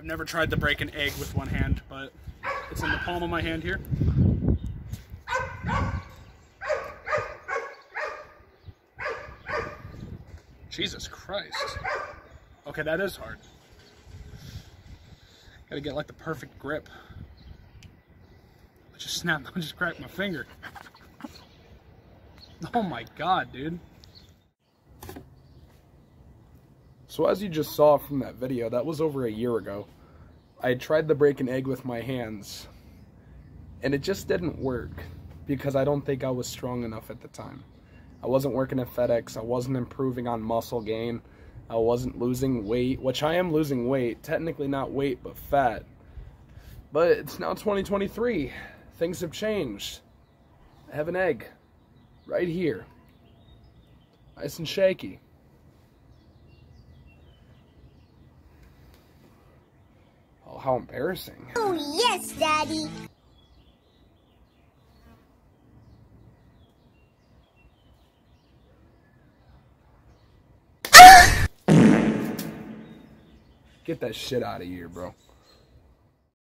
I've never tried to break an egg with one hand, but it's in the palm of my hand here. Jesus Christ. Okay, that is hard. Gotta get like the perfect grip. I just snapped, I just cracked my finger. Oh my god, dude. So as you just saw from that video, that was over a year ago. I tried to break an egg with my hands, and it just didn't work because I don't think I was strong enough at the time. I wasn't working at FedEx, I wasn't improving on muscle gain, I wasn't losing weight, which I am losing weight, technically not weight, but fat. But it's now 2023. Things have changed. I have an egg right here. Nice and shaky. How embarrassing. Oh, yes, Daddy. Get that shit out of here, bro.